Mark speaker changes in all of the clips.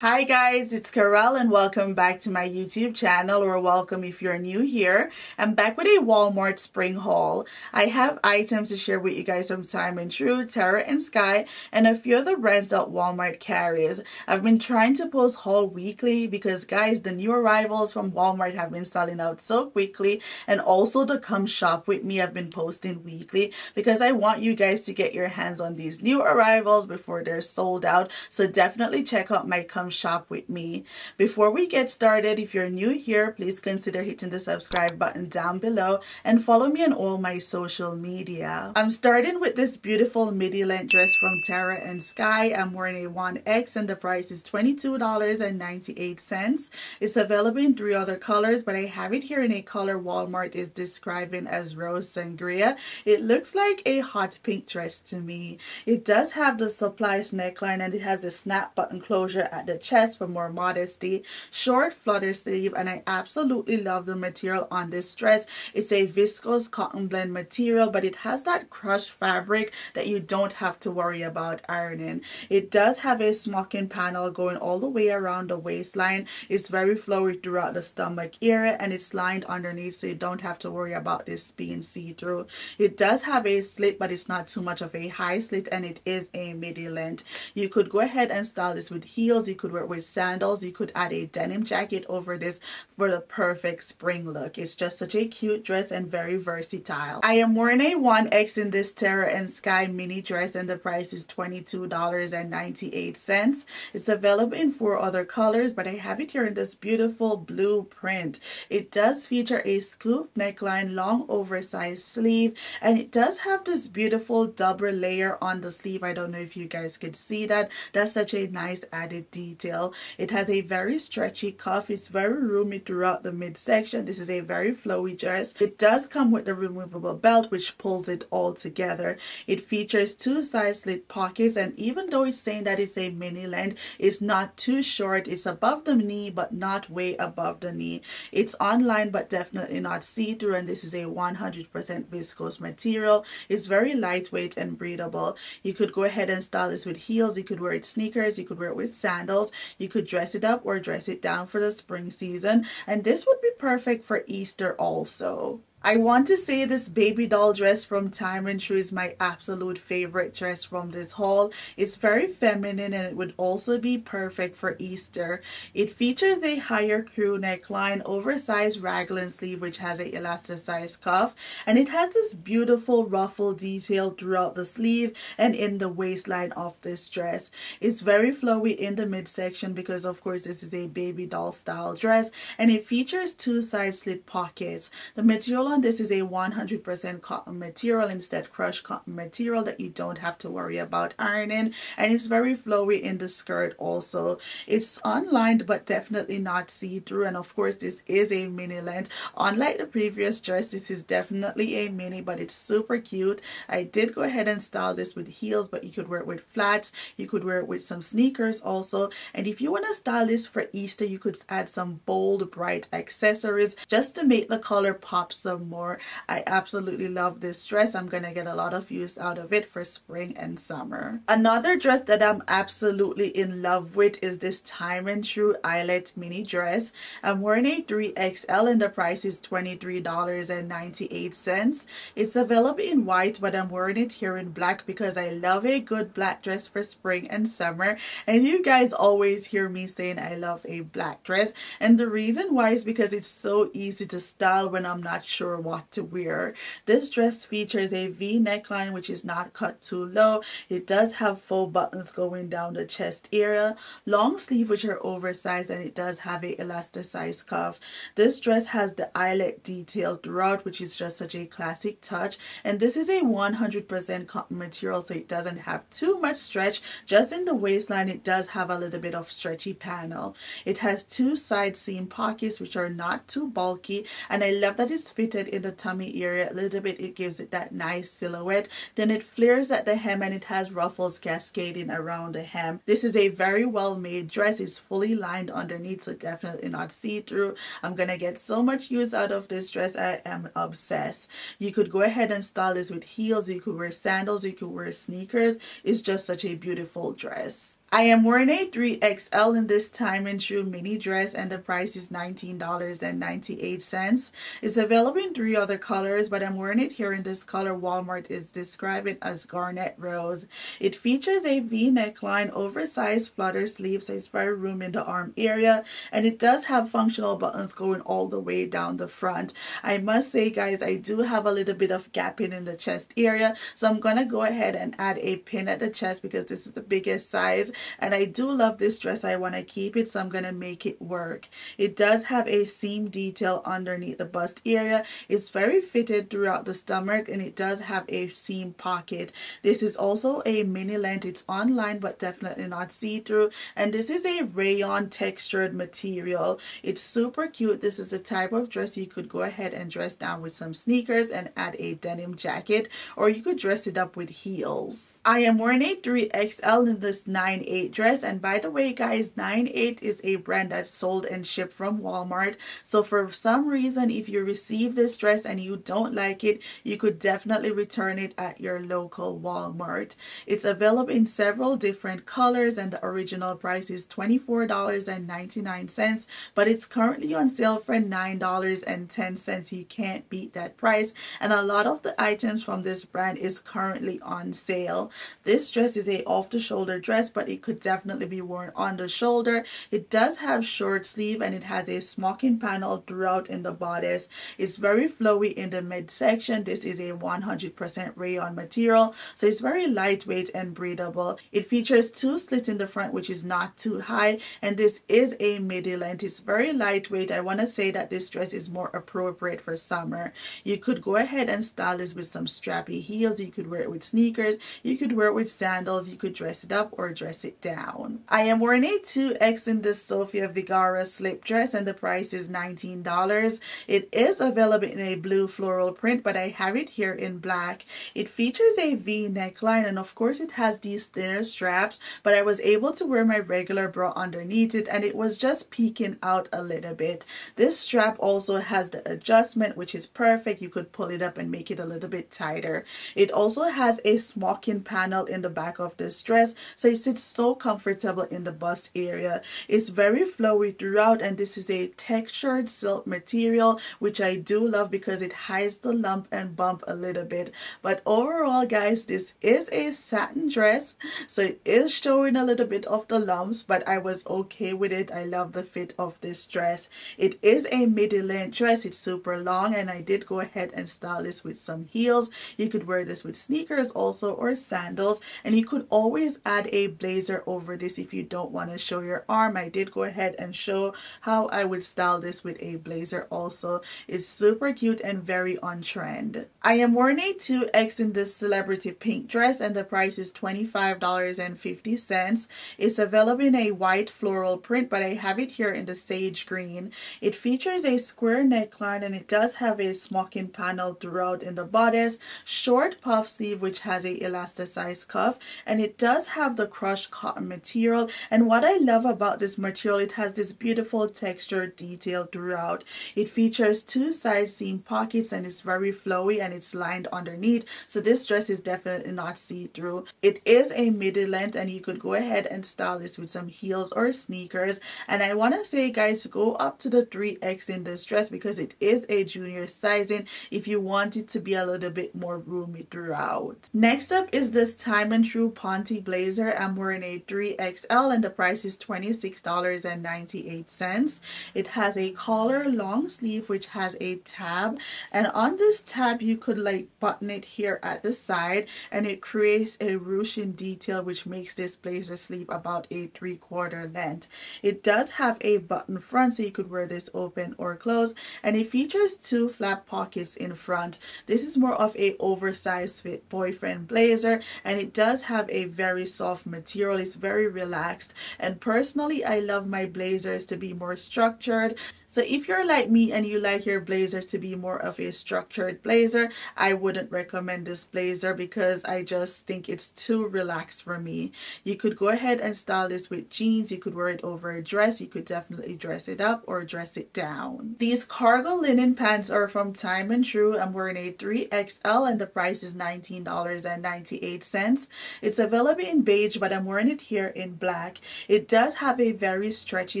Speaker 1: Hi guys, it's Karelle and welcome back to my YouTube channel or welcome if you're new here. I'm back with a Walmart spring haul. I have items to share with you guys from Time and Tru, Terra and Sky and a few other brands that Walmart carries. I've been trying to post haul weekly because guys, the new arrivals from Walmart have been selling out so quickly and also the come shop with me I've been posting weekly because I want you guys to get your hands on these new arrivals before they're sold out. So definitely check out my come shop with me. Before we get started, if you're new here, please consider hitting the subscribe button down below and follow me on all my social media. I'm starting with this beautiful midi length dress from Terra and Sky. I'm wearing a 1X and the price is $22.98. It's available in three other colors, but I have it here in a color Walmart is describing as rose sangria. It looks like a hot pink dress to me. It does have the surplice neckline and it has a snap button closure at the chest for more modesty. Short flutter sleeve and I absolutely love the material on this dress. It's a viscose cotton blend material but it has that crushed fabric that you don't have to worry about ironing. It does have a smocking panel going all the way around the waistline. It's very flowy throughout the stomach area and it's lined underneath so you don't have to worry about this being see-through. It does have a slit but it's not too much of a high slit and it is a midi length. You could go ahead and style this with heels. You could wear it with sandals. You could add a denim jacket over this for the perfect spring look. It's just such a cute dress and very versatile. I am wearing a 1X in this Terra and Sky mini dress and the price is $22.98. It's available in four other colors but I have it here in this beautiful blue print. It does feature a scoop neckline, long oversized sleeve and it does have this beautiful double layer on the sleeve. I don't know if you guys could see that. That's such a nice added detail detail. It has a very stretchy cuff. It's very roomy throughout the midsection. This is a very flowy dress. It does come with the removable belt which pulls it all together. It features two side slit pockets and even though it's saying that it's a mini length, it's not too short. It's above the knee but not way above the knee. It's online but definitely not see-through and this is a 100% viscose material. It's very lightweight and breathable. You could go ahead and style this with heels. You could wear it sneakers. You could wear it with sandals. You could dress it up or dress it down for the spring season. And this would be perfect for Easter also. I want to say this baby doll dress from Time and Tru is my absolute favorite dress from this haul. It's very feminine and it would also be perfect for Easter. It features a higher crew neckline, oversized raglan sleeve which has a elasticized cuff and it has this beautiful ruffle detail throughout the sleeve and in the waistline of this dress. It's very flowy in the midsection because of course this is a baby doll style dress and it features two side slit pockets. The material this is a 100% cotton material instead crushed cotton material that you don't have to worry about ironing and it's very flowy in the skirt also. It's unlined but definitely not see-through and of course this is a mini length. Unlike the previous dress this is definitely a mini but it's super cute. I did go ahead and style this with heels but you could wear it with flats. You could wear it with some sneakers also. And if you want to style this for Easter you could add some bold bright accessories just to make the color pop some more. I absolutely love this dress. I'm going to get a lot of use out of it for spring and summer. Another dress that I'm absolutely in love with is this Time and Tru Eyelet mini dress. I'm wearing a 3XL and the price is $23.98. It's available in white but I'm wearing it here in black because I love a good black dress for spring and summer and you guys always hear me saying I love a black dress and the reason why is because it's so easy to style when I'm not sure sure what to wear. This dress features a V neckline which is not cut too low. It does have full buttons going down the chest area, long sleeve which are oversized and it does have a elasticized cuff. This dress has the eyelet detail throughout which is just such a classic touch and this is a 100% cotton material so it doesn't have too much stretch. Just in the waistline it does have a little bit of stretchy panel. It has two side seam pockets which are not too bulky and I love that it's fitted in the tummy area a little bit it gives it that nice silhouette. Then it flares at the hem and it has ruffles cascading around the hem. This is a very well made dress. It's fully lined underneath so definitely not see-through. I'm gonna get so much use out of this dress I am obsessed. You could go ahead and style this with heels you could wear sandals you could wear sneakers. It's just such a beautiful dress I am wearing a 3XL in this Time and Tru mini dress and the price is $19.98. It's available in three other colors but I'm wearing it here in this color Walmart is describing as garnet rose. It features a V neckline, oversized flutter sleeve so it's very room in the arm area and it does have functional buttons going all the way down the front. I must say guys I do have a little bit of gapping in the chest area so I'm gonna go ahead and add a pin at the chest because this is the biggest size and I do love this dress. I want to keep it so I'm gonna make it work. It does have a seam detail underneath the bust area. It's very fitted throughout the stomach and it does have a seam pocket. This is also a mini length it's online but definitely not see-through. And this is a rayon textured material. It's super cute. This is the type of dress you could go ahead and dress down with some sneakers and add a denim jacket or you could dress it up with heels. I am wearing a 3XL in this 9 8 dress. And by the way guys 9-8 is a brand that's sold and shipped from Walmart. So for some reason if you receive this dress and you don't like it you could definitely return it at your local Walmart. It's available in several different colors and the original price is $24.99 but it's currently on sale for $9.10 you can't beat that price. And a lot of the items from this brand is currently on sale. This dress is a off the shoulder dress but it could definitely be worn on the shoulder. It does have short sleeve and it has a smocking panel throughout in the bodice. It's very flowy in the midsection. This is a 100% rayon material, so it's very lightweight and breathable. It features two slits in the front, which is not too high, and this is a midi length. It's very lightweight. I want to say that this dress is more appropriate for summer. You could go ahead and style this with some strappy heels. You could wear it with sneakers. You could wear it with sandals. You could dress it up or dress it down. I am wearing a 2X in this Sofia Vergara slip dress and the price is $19. It is available in a blue floral print but I have it here in black. It features a V neckline and of course it has these thinner straps but I was able to wear my regular bra underneath it and it was just peeking out a little bit. This strap also has the adjustment which is perfect. You could pull it up and make it a little bit tighter. It also has a smocking panel in the back of this dress so it sits so comfortable in the bust area. It's very flowy throughout and this is a textured silk material which I do love because it hides the lump and bump a little bit. But overall guys this is a satin dress so it is showing a little bit of the lumps but I was okay with it. I love the fit of this dress. It is a midi length dress. It's super long and I did go ahead and style this with some heels. You could wear this with sneakers also or sandals and you could always add a blazer over this. If you don't want to show your arm I did go ahead and show how I would style this with a blazer also. It's super cute and very on trend. I am wearing a 2X in this celebrity pink dress and the price is $25.50 it's available in a white floral print but I have it here in the sage green. It features a square neckline and it does have a smocking panel throughout in the bodice short puff sleeve which has a elasticized cuff and it does have the crushed cotton material. And what I love about this material it has this beautiful texture detail throughout. It features two side seam pockets and it's very flowy and it's lined underneath. So this dress is definitely not see-through. It is a midi length and you could go ahead and style this with some heels or sneakers. And I want to say guys go up to the 3x in this dress because it is a junior sizing if you want it to be a little bit more roomy throughout. Next up is this Time and Tru ponte blazer I'm wearing a 3XL and the price is $26.98. It has a collar long sleeve which has a tab and on this tab you could like button it here at the side and it creates a ruching detail which makes this blazer sleeve about a three quarter length. It does have a button front so you could wear this open or closed and it features two flap pockets in front. This is more of a oversized fit boyfriend blazer and it does have a very soft material. It's very relaxed and personally I love my blazers to be more structured so if you're like me and you like your blazer to be more of a structured blazer, I wouldn't recommend this blazer because I just think it's too relaxed for me. You could go ahead and style this with jeans. You could wear it over a dress. You could definitely dress it up or dress it down. These cargo linen pants are from Time and Tru. I'm wearing a 3XL and the price is $19.98. It's available in beige but I'm wearing wearing it here in black. It does have a very stretchy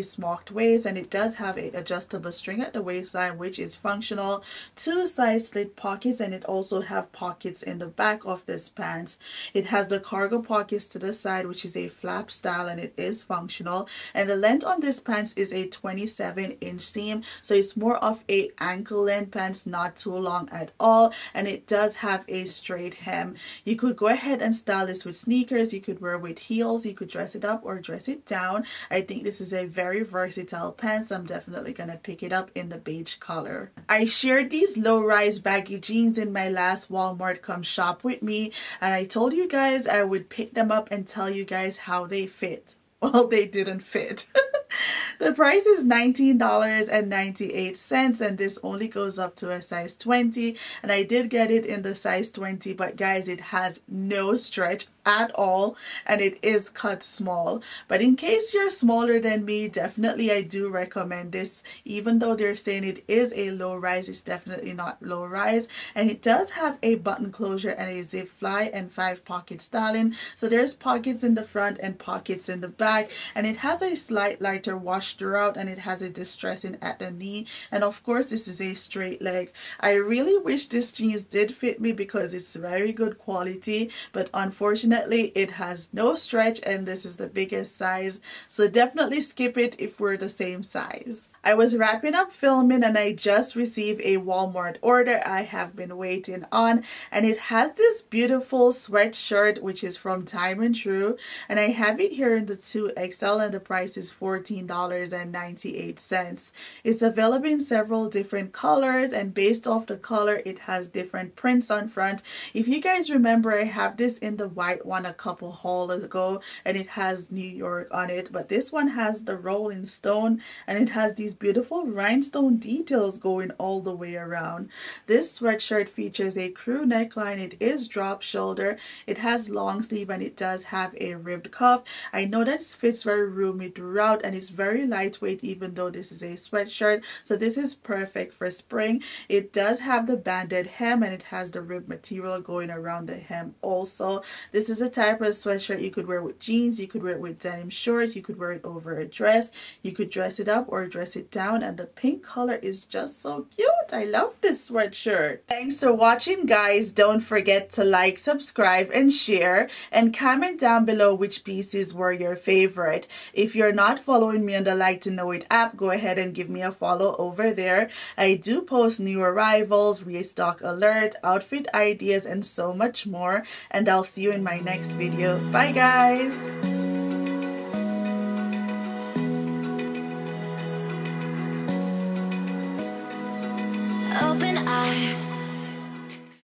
Speaker 1: smocked waist and it does have a adjustable string at the waistline which is functional. Two side slit pockets and it also have pockets in the back of this pants. It has the cargo pockets to the side which is a flap style and it is functional and the length on this pants is a 27 inch seam so it's more of a ankle length pants not too long at all and it does have a straight hem. You could go ahead and style this with sneakers, you could wear with heels, you could dress it up or dress it down. I think this is a very versatile pants. I'm definitely to pick it up in the beige color. I shared these low-rise baggy jeans in my last Walmart come shop with me and I told you guys I would pick them up and tell you guys how they fit. Well, they didn't fit. the price is $19.98 and this only goes up to a size 20 and I did get it in the size 20 but guys it has no stretch at all and it is cut small. But in case you're smaller than me definitely I do recommend this. Even though they're saying it is a low rise it's definitely not low rise. And it does have a button closure and a zip fly and five pocket styling so there's pockets in the front and pockets in the back. And it has a slight lighter wash throughout and it has a distressing at the knee. And of course this is a straight leg. I really wish this jeans did fit me because it's very good quality. But unfortunately Unfortunately, it has no stretch and this is the biggest size. So definitely skip it if we're the same size. I was wrapping up filming and I just received a Walmart order I have been waiting on. And it has this beautiful sweatshirt which is from Time and Tru And I have it here in the 2XL and the price is $14.98. It's available in several different colors and based off the color it has different prints on front. If you guys remember I have this in the white one a couple hauls ago and it has New York on it but this one has the Rolling Stone and it has these beautiful rhinestone details going all the way around. This sweatshirt features a crew neckline. It is drop shoulder. It has long sleeve and it does have a ribbed cuff. I know that this fits very roomy throughout and it's very lightweight even though this is a sweatshirt. So this is perfect for spring. It does have the banded hem and it has the rib material going around the hem also. This is is a type of sweatshirt you could wear with jeans, you could wear it with denim shorts, you could wear it over a dress, you could dress it up or dress it down and the pink color is just so cute. I love this sweatshirt. Thanks for watching guys. Don't forget to like, subscribe and share and comment down below which pieces were your favorite. If you're not following me on the Like to Know It app, go ahead and give me a follow over there. I do post new arrivals, restock alert, outfit ideas and so much more and I'll see you in my next video. Bye guys!